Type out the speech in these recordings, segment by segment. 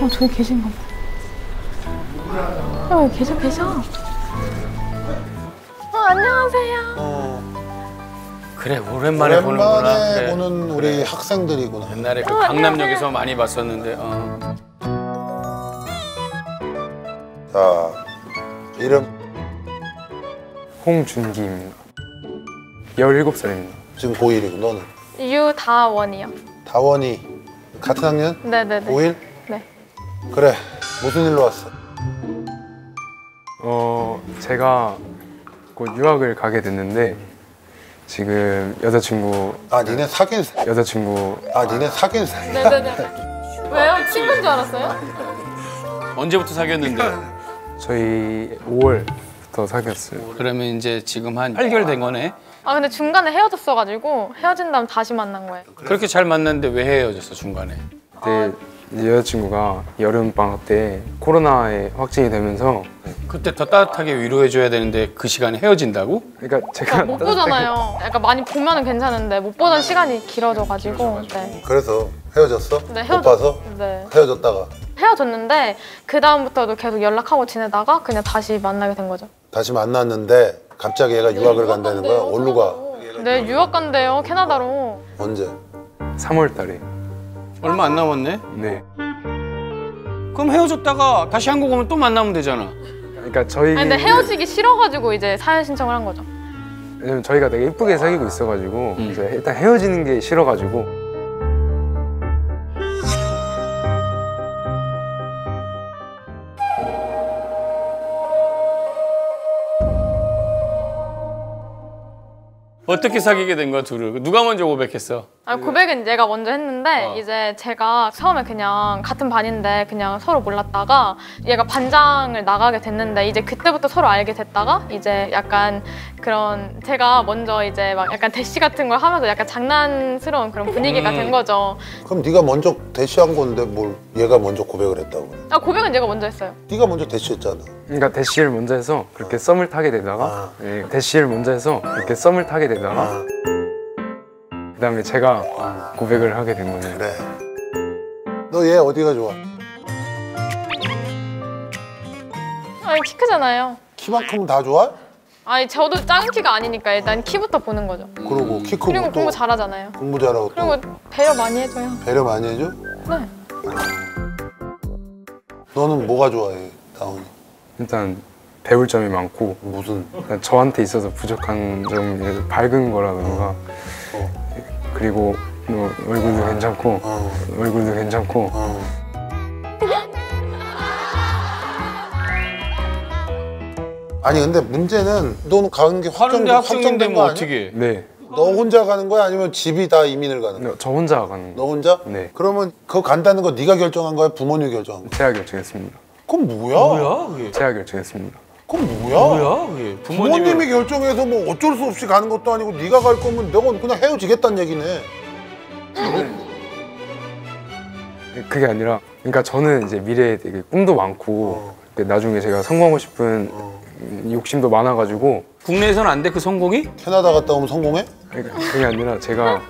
어, 저기 계신가 봐. 어, 여기 계셔, 계셔. 어, 안녕하세요. 어, 그래 오랜만에, 보는구나. 오랜만에 그래. 보는 우리 학생들이구나. 옛날에 그 어, 강남역에서 많이 봤었는데. 어. 자, 이름 홍준기입니다. 17살입니다. 지금 고1이고 너는 유다원이요. 다원이 같은 학년? 네네네. 고1? 네. 그래 무슨 일로 왔어? 어, 제가 곧 유학을 가게 됐는데 지금 여자친구 아 니네 사귄 사- 여자친구 아 니네 사귄 사이 네네네. 왜요? 친구인 줄 알았어요? 언제부터 사귀었는데? 저희 5월부터 사귀었어요. 그러면 이제 지금 한 8개월 된 거네. 아, 근데 중간에 헤어졌어가지고 헤어진 다음 다시 만난 거예요. 그렇게 잘 만났는데 왜 헤어졌어 중간에? 그때 이제 여자친구가 여름 방학 때 코로나에 확진이 되면서 그때 더 따뜻하게 위로해줘야 되는데 그 시간에 헤어진다고? 그러니까 제가 못 보잖아요. 약간 많이 보면 은 괜찮은데 못 보던 시간이 길어져가지고 네. 그래서 헤어졌어? 네, 못 헤어졌- 봐서? 네. 헤어졌다가 헤어졌는데 그 다음부터도 계속 연락하고 지내다가 그냥 다시 만나게 된 거죠. 다시 만났는데 갑자기 얘가 유학을 간다는 거야? 어디로 가? 네, 유학 간대요 캐나다로. 언제? 3월 달에 얼마 안 남았네. 네. 그럼 헤어졌다가 다시 한국 오면 또 만나면 되잖아. 그러니까 저희 아니, 근데 헤어지기 싫어가지고 이제 사연 신청을 한 거죠. 왜냐면 저희가 되게 이쁘게 사귀고 있어가지고 음. 일단 헤어지는 게 싫어가지고 어떻게 사귀게 된 거야 둘을? 누가 먼저 고백했어? 아, 고백은 얘가 먼저 했는데 어. 이제 제가 처음에 그냥 같은 반인데 그냥 서로 몰랐다가 얘가 반장을 나가게 됐는데 이제 그때부터 서로 알게 됐다가 이제 약간 그런 제가 먼저 이제 막 약간 대시 같은 걸 하면서 약간 장난스러운 그런 분위기가 음. 된 거죠. 그럼 네가 먼저 대시한 건데 뭘 얘가 먼저 고백을 했다고? 아 고백은 얘가 먼저 했어요. 네가 먼저 대시했잖아. 그러니까 대시를 먼저 해서 그렇게 썸을 타게 되다가 아. 예, 대시를 먼저 해서 그렇게 썸을 타게 되다가 아, 그다음에 제가 고백을 하게 된 거예요. 그래. 너 얘 어디가 좋아? 아니 키 크잖아요. 키만큼은 다 좋아? 아니 저도 작은 키가 아니니까 일단 키부터 보는 거죠. 그러고 키 크고 그리고 또 공부 잘하잖아요. 공부 잘하고 또 그리고 배려 많이 해줘요. 배려 많이 해줘? 네. 너는 뭐가 좋아해, 다운이? 일단 배울 점이 많고 무슨? 저한테 있어서 부족한 점이 밝은 거라던가 어. 그리고 뭐 얼굴도 괜찮고 어, 얼굴도 괜찮고 어. 아니 근데 문제는 너는 가는 게 확정, 확정된 뭐거 아니야? 어떻게? 네. 너 혼자 가는 거야 아니면 집이 다 이민을 가는 거야? 저 혼자 가는 너거 혼자? 네. 그러면 그거 간다는 거 네가 결정한 거야? 부모님이 결정한 거야? 제가 결정했습니다. 그건 뭐야? 뭐야 그게? 제가 결정했습니다. 그건 뭐야? 뭐야 그게? 부모님이, 부모님이 결정해서 뭐 어쩔 수 없이 가는 것도 아니고 네가 갈 거면 너건 그냥 헤어지겠다는 얘기네. 그게 아니라 그러니까 저는 이제 미래에 되게 꿈도 많고 그러니까 나중에 제가 성공하고 싶은 욕심도 많아가지고 국내에서는 안돼 그 성공이? 캐나다 갔다 오면 성공해? 그러니까 그게 아니라 제가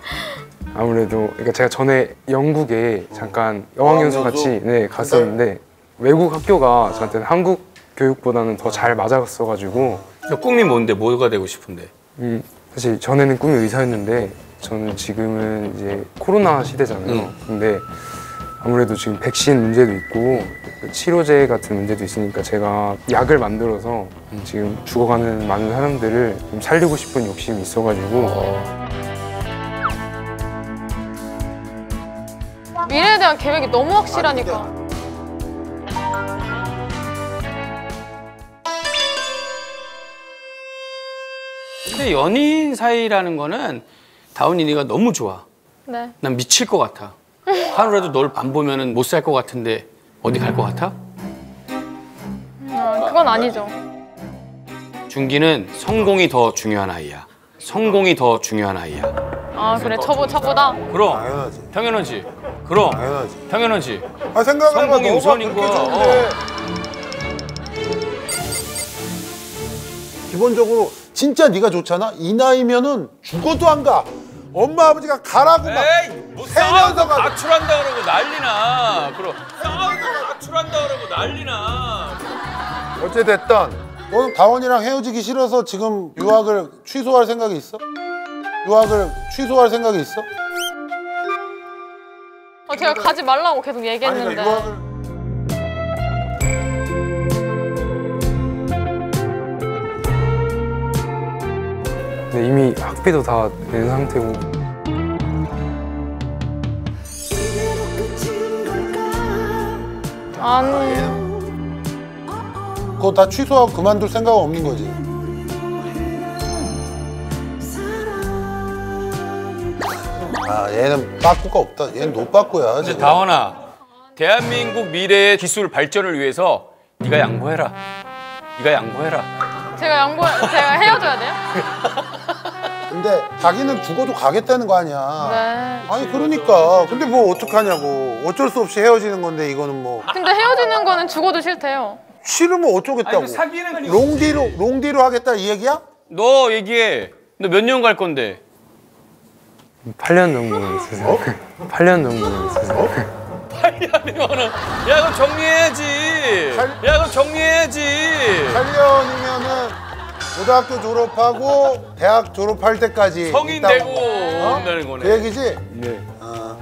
아무래도 그러니까 제가 전에 영국에 잠깐 어학연수 어학연수? 같이 네 갔었는데 외국 학교가 저한테는 한국 교육보다는 더 잘 맞아갔어가지고 너 꿈이 뭔데? 뭐가 되고 싶은데? 음, 사실 전에는 꿈이 의사였는데 저는 지금은 이제 코로나 시대잖아요. 음. 근데 아무래도 지금 백신 문제도 있고 그 치료제 같은 문제도 있으니까 제가 약을 만들어서 지금 죽어가는 많은 사람들을 좀 살리고 싶은 욕심이 있어가지고 미래에 대한 계획이 너무 확실하니까. 근데 연인 사이라는 거는 다운이 네가 너무 좋아. 네. 난 미칠 것 같아. 하루라도 널 안 보면은 못살 것 같은데 어디 갈 것 같아? 어, 그건 아니죠. 준기는 성공이 더 중요한 아이야. 성공이 더 중요한 아이야. 아 그래 저보 저보다 그럼 당연하지. 당연하지. 그럼 당연하지. 당연하지. 아 생각해봐. 성공이 우선인 거야. 좋은데 기본적으로 진짜 네가 좋잖아. 이 나이면은 죽어도 안 가. 엄마 아버지가 가라고 막 에이 뭐 세면서 가지고. 가출한다 그러고 난리나 그럼 싸워도 가출한다 그러고 난리나 어찌 됐든 너는 다원이랑 헤어지기 싫어서 지금 유학을 취소할 생각이 있어? 유학을 취소할 생각이 있어? 어, 제가 가지 말라고 계속 아니 얘기했는데. 그러니까 유학을 학비도 다 낸 상태고 아니. 그거 다 취소하고 그만둘 생각 없는 거지. 아 얘는 빠꾸가 없다. 얘는 노빠꾸야. 근데 지금. 다원아 대한민국 미래의 기술 발전을 위해서 네가 양보해라 네가 양보해라 제가 양보, 제가 헤어져야 돼요? 근데 자기는 죽어도 가겠다는 거 아니야. 네. 아니 그러니까. 근데 뭐 어떡하냐고. 어쩔 수 없이 헤어지는 건데 이거는 뭐 근데 헤어지는 거는 죽어도 싫대요. 싫으면 어쩌겠다고. 아니 그 사귀는 롱디로 롱디로 하겠다 이 얘기야? 너 얘기해 너 몇 년 갈 건데 8년 정도는 있으세요. 8년 정도는 있으세요. 8년이면은 야 그럼 정리해야지 팔- 야 그럼 정리해야지 8년이면은 고등학교 졸업하고 대학 졸업할 때까지 성인 있다고. 되고 어? 온다는 거네 그 얘기지? 네. 어.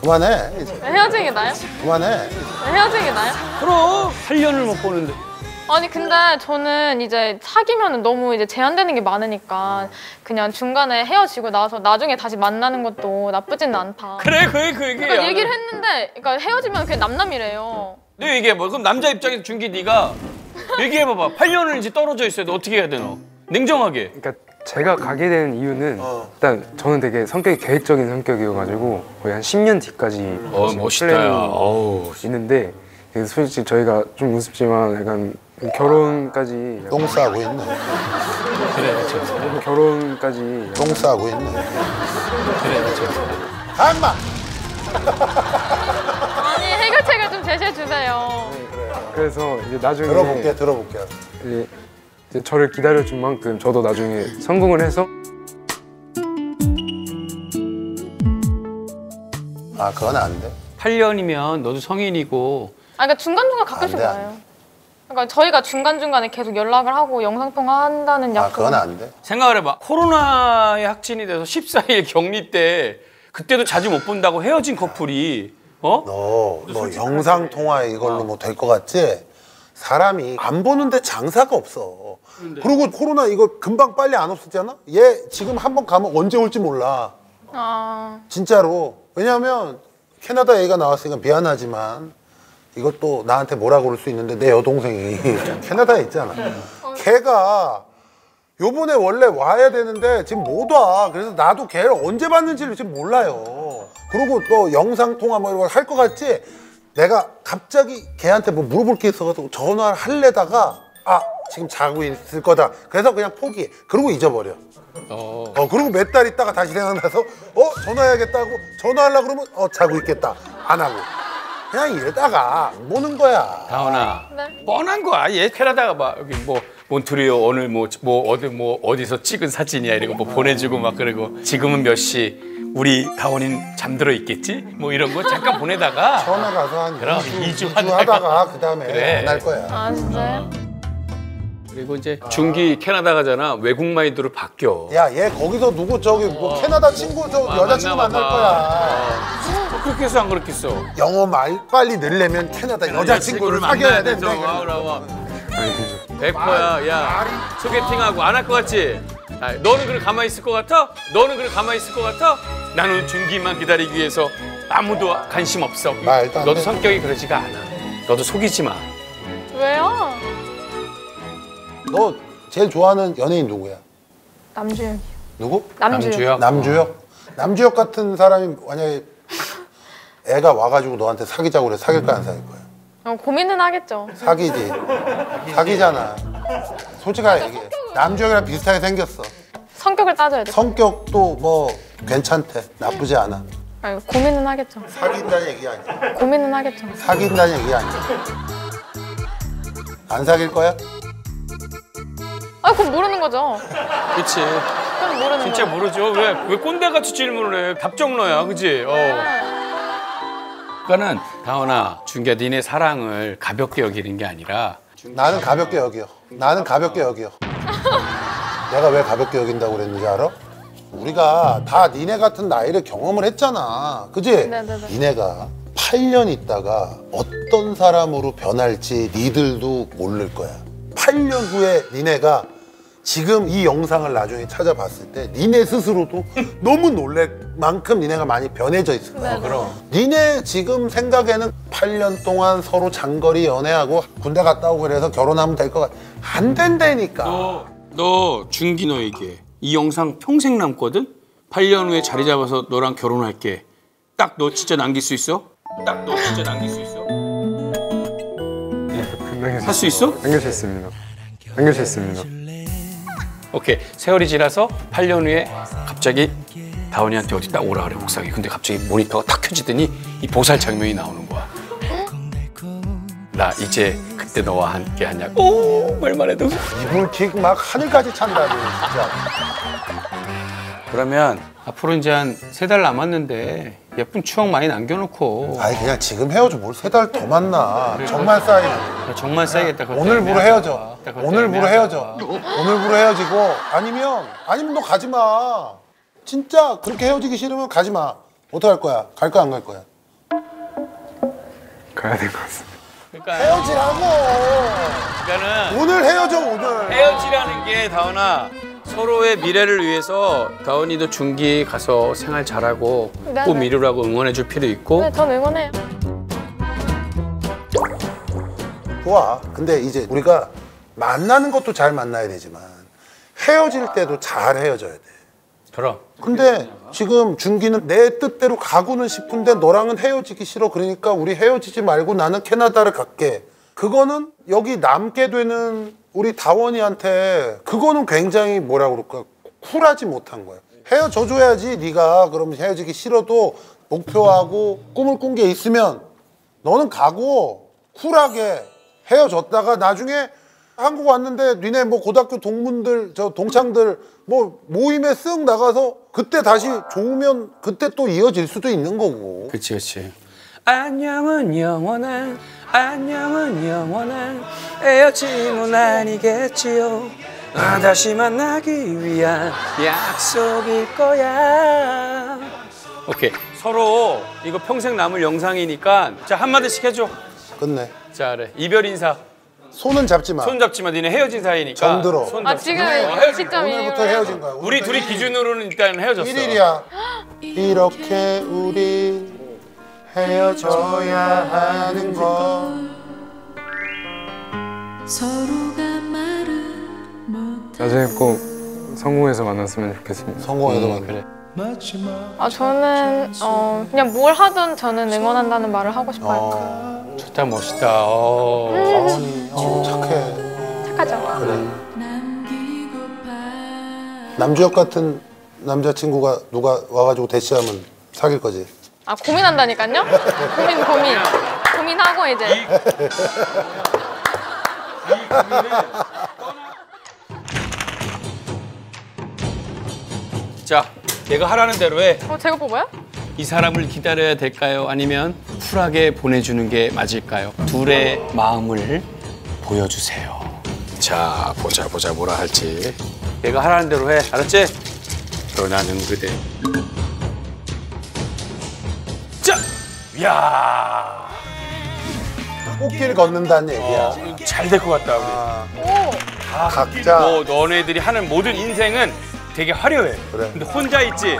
그만해. 이제. 헤어지는 게 나요? 그만해. 헤어지는 게 나요? 그럼 8년을 못 보는데 아니 근데 저는 이제 사귀면 너무 이제 제한되는 게 많으니까 그냥 중간에 헤어지고 나서 나중에 다시 만나는 것도 나쁘지는 않다. 그래 그, 그 얘기야 그러니까 얘기를 했는데 그러니까 헤어지면 그냥 남남이래요. 너 얘기해봐 그럼 남자 입장에서 준기 네가 얘기해봐봐 8년을 이제 떨어져 있어야 돼 어떻게 해야 돼 너? 냉정하게 그러니까 제가 가게 된 이유는 어. 일단 저는 되게 성격이 계획적인 성격이어가지고 거의 한 10년 뒤까지 어 지금 멋있다 플랜이 어우 있는데 그 솔직히 저희가 좀 우습지만 약간 결혼까지 약간 똥 싸고 있네. 그래 그렇죠 결혼까지 똥 싸고 있네. 그래 그렇죠 엄마. 아니 해결책을 좀 제시해 주세요. 그래서 이제 나중에 들어볼게 들어볼게. 이제, 이제 저를 기다려준 만큼 저도 나중에 성공을 해서 아 그건 안 돼. 8년이면 너도 성인이고 아 그러니까 중간 중간 가끔씩 안 돼, 안 와요. 그러니까 저희가 중간 중간에 계속 연락을 하고 영상 통화한다는 아 약속. 그건 안 돼. 생각을 해봐 코로나에 확진이 돼서 14일 격리 때 그때도 자주 못 본다고 헤어진 커플이 어? 너, 너 영상 통화 이걸로 뭐 될 것 같지? 사람이 안 보는데 장사가 없어. 그리고 코로나 이거 금방 빨리 안 없었잖아? 얘 지금 한 번 가면 언제 올지 몰라. 아 진짜로. 왜냐면 캐나다 얘기가 나왔으니까 미안하지만 이것도 나한테 뭐라 그럴 수 있는데 내 여동생이 캐나다에 있잖아. 걔가 요번에 원래 와야 되는데 지금 못 와. 그래서 나도 걔를 언제 봤는지를 지금 몰라요. 그리고 또 영상 통화 뭐 이런 걸할것 같지? 내가 갑자기 걔한테 뭐 물어볼 게 있어가지고 전화를 할래다가 아 지금 자고 있을 거다. 그래서 그냥 포기. 그리고 잊어버려. 어. 어 그리고 몇 달 있다가 다시 생각나서 어 전화해야겠다고 전화하려 그러면 어 자고 있겠다 안 하고 그냥 이러다가 안 보는 거야. 다원아 네. 뻔한 거야 얘 캐나다가 막 여기 뭐 몬트리올 오늘 뭐, 뭐 어디 뭐 어디서 찍은 사진이야 이러고 뭐 보내주고 막 그러고 지금은 몇 시 우리 다원이는 잠들어 있겠지 뭐 이런 거 잠깐 보내다가 처음에 가서 한 그럼 2주, 이주 2주 하다가. 그 다음에 그래. 안할 거야. 아 진짜요? 그리고 이제 중기 캐나다 가잖아 외국 마인드로 바뀌어 야 얘 거기서 누구 저기 뭐 캐나다 친구 저 아, 여자친구 만날. 거야. 어, 그렇게 해서 안 그렇게 써 영어 말 빨리 늘려면 캐나다 여자친구를 사귀어야 된다. 아니 백퍼야 야 소개팅하고 안 할 것 같지? 아, 너는 그래 가만히 있을 것 같아? 너는 그래 가만히 있을 것 같아? 나는 중기만 기다리기 위해서 아무도 관심 없어 말도 안 너도 돼. 성격이 그러지가 않아 너도 속이지 마 왜요? 너 제일 좋아하는 연예인 누구야? 남주혁. 누구? 남주혁. 남주혁? 남주혁 같은 사람이 만약에 애가 와가지고 너한테 사귀자고 그래 사귈 거야 안 사귈 거야? 어, 고민은 하겠죠. 사귀지. 사귀잖아. 솔직하게 얘기해. 남주혁이랑 비슷하게 생겼어. 성격을 따져야 돼. 성격도 뭐 괜찮대. 나쁘지 않아. 아니, 고민은 하겠죠. 사귄다는 얘기 아니야. 고민은 하겠죠. 사귄다는 얘기 아니야. 안 사귈 거야? 아 그건 모르는 거죠. 그치 그건 모르는 진짜 거예요. 모르죠. 왜, 왜 꼰대같이 질문을 해? 답정너야, 그지? 어. 그러니까는, 다원아, 준기야, 니네 사랑을 가볍게 여기는 게 아니라, 나는 가볍게 여겨. 나는 가볍게 여겨. 내가 왜 가볍게 여긴다고 그랬는지 알아? 우리가 다 니네 같은 나이를 경험을 했잖아. 그지? 네네네. 니네가 8년 있다가 어떤 사람으로 변할지 니들도 모를 거야. 8년 후에 니네가 지금 이 영상을 나중에 찾아봤을 때 니네 스스로도 너무 놀랄 만큼 니네가 많이 변해져 있을 거야. 그럼. 니네 지금 생각에는 8년 동안 서로 장거리 연애하고 군대 갔다 오고 그래서 결혼하면 될 것 같아. 안 된다니까. 너, 너, 준기 너에게 이 영상 평생 남거든? 8년 후에 자리 잡아서 너랑 결혼할게. 딱 너 진짜 남길 수 있어? 딱 너 진짜 남길 수 있어? 할수 있어? 남겨주셨습니다. 남겨주셨습니다. 오케이. 세월이 지나서 8년 후에 갑자기 다원이한테 어디 딱 오라 그래, 옥상에. 근데 갑자기 모니터가 탁 켜지더니 이 보살 장면이 나오는 거야. 나 이제 그때 너와 함께 하냐고. 오, 말만 해도. 이불킥 막 하늘까지 찬다니 진짜. 그러면 앞으로 이제 한 세 달 남았는데 예쁜 추억 많이 남겨놓고 아니 그냥 지금 헤어져 뭘 세 달 더 만나. 정말 쌓이네. 정말. 그것도 오늘부로. 헤어져. 오늘부로. 헤어져. 오늘부로 헤어지고 아니면 아니면 너 가지 마. 진짜 그렇게 헤어지기 싫으면 가지 마. 어떡 할 거야? 갈 거야 안 갈 거야? 가야 될 것 같습니다. 그러니까 헤어지라고. 그러니까는 오늘 헤어져 오늘. 헤어지라는 게 다원아 서로의 미래를 위해서 다원이도 중기 가서 생활 잘하고 네, 꿈 네. 이루라고 응원해줄 필요 있고 네, 전 응원해요. 좋아. 근데 이제 우리가 만나는 것도 잘 만나야 되지만 헤어질 때도 잘 헤어져야 돼. 그럼 근데 지금 준기는 내 뜻대로 가고는 싶은데 너랑은 헤어지기 싫어. 그러니까 우리 헤어지지 말고 나는 캐나다를 갈게. 그거는 여기 남게 되는 우리 다원이한테 그거는 굉장히 뭐라 그럴까? 쿨하지 못한 거야. 헤어져 줘야지 네가 그러면 헤어지기 싫어도 목표하고 꿈을 꾼 게 있으면 너는 가고 쿨하게 헤어졌다가 나중에 한국 왔는데 니네 뭐 고등학교 동문들 저 동창들 뭐 모임에 쓱 나가서 그때 다시 좋으면 그때 또 이어질 수도 있는 거고. 그치 그치. 안녕은 영원한 안녕은 영원한 헤어짐은 아니겠지요. 아, 다시 만나기 위한 약속일 거야. 오케이. 서로 이거 평생 남을 영상이니까 자 한마디씩 해줘. 끝내. 자 그래. 이별 인사. 손은 잡지 마. 손 잡지 마. 니네 헤어진 사이니까. 정들어. 손아 잡지 지금 마. 어, 시점이 오늘부터 헤어진 거야. 우리 둘이 기준으로는 일단 헤어졌어. 1일이야. 이렇게 우리 헤어져야 하는 거 서로가 말을 못 나중에 꼭 성공해서 만났으면 좋겠습니다. 성공해서 음, 만나 그래 아 저는 어 그냥 뭘 하든 저는 응원한다는 말을 하고 싶어요. 어, 좋다 멋있다 어. 다원이 어, 착해 착하죠. 그래 남주혁 같은 남자친구가 누가 와가지고 대시하면 사귈 거지 아 고민한다니까요? 고민 고민 고민하고 이제 자 내가 하라는 대로 해 어 제가 뽑아요? 이 사람을 기다려야 될까요? 아니면 쿨하게 보내주는 게 맞을까요? 둘의 마음을 보여주세요. 자, 보자, 보자, 뭐라 할지. 내가 하라는 대로 해. 알았지? 변하는 그대. 야 꽃길 걷는다는 얘기야 잘 될 것 같다, 우리. 오 각자 뭐, 너네들이 하는 모든 인생은 되게 화려해. 그래. 근데 혼자 있지?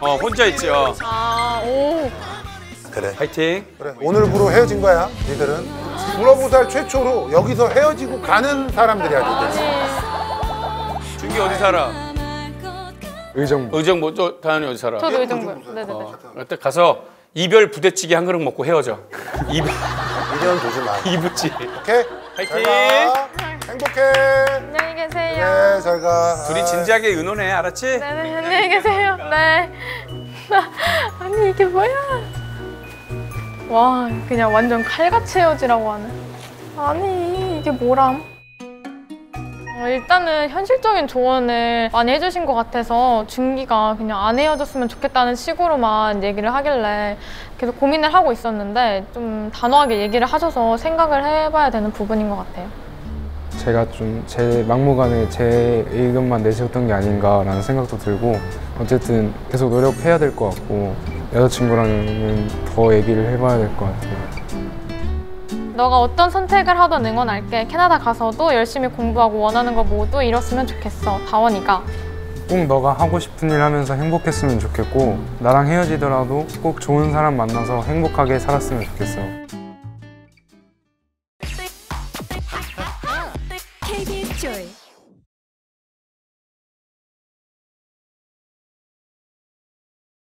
어, 혼자 있지? 어. 아, 오. 그래 파이팅. 그래 오늘부로 헤어진 거야 니들은 불어보살 최초로 여기서 헤어지고 가는 사람들이야 니들 준기 어디 살아? 의정부. 의정 뭐, 저, 다현이 어디 살아? 저도 의정부요. 네네네. 어, 그때 가서 이별 부대찌개 한 그릇 먹고 헤어져. 이별 미련 두지 마 이부찌. 오케이? 파이팅! 행복해 안녕히 계세요. 네 잘 가 둘이 진지하게 의논해, 알았지? 네네 안녕히 계세요. 네. 아니 이게 뭐야? 와 그냥 완전 칼같이 헤어지라고 하네. 아니 이게 뭐람? 어, 일단은 현실적인 조언을 많이 해주신 것 같아서 준기가 그냥 안 헤어졌으면 좋겠다는 식으로만 얘기를 하길래 계속 고민을 하고 있었는데 좀 단호하게 얘기를 하셔서 생각을 해봐야 되는 부분인 것 같아요. 제가 좀 제 막무가내 제 의견만 내세웠던 게 아닌가라는 생각도 들고 어쨌든 계속 노력해야 될 것 같고 여자친구랑은 더 얘기를 해봐야 될 것 같아요. 너가 어떤 선택을 하던 응원할게. 캐나다 가서도 열심히 공부하고 원하는 거 모두 이뤘으면 좋겠어. 다원이가. 꼭 너가 하고 싶은 일 하면서 행복했으면 좋겠고 나랑 헤어지더라도 꼭 좋은 사람 만나서 행복하게 살았으면 좋겠어.